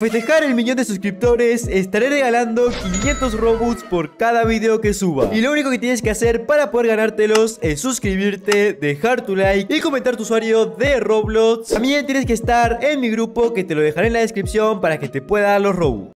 Festejar el millón de suscriptores, estaré regalando 500 Robux por cada video que suba. Y lo único que tienes que hacer para poder ganártelos es suscribirte, dejar tu like y comentar tu usuario de Roblox. También tienes que estar en mi grupo que te lo dejaré en la descripción para que te pueda dar los Robux.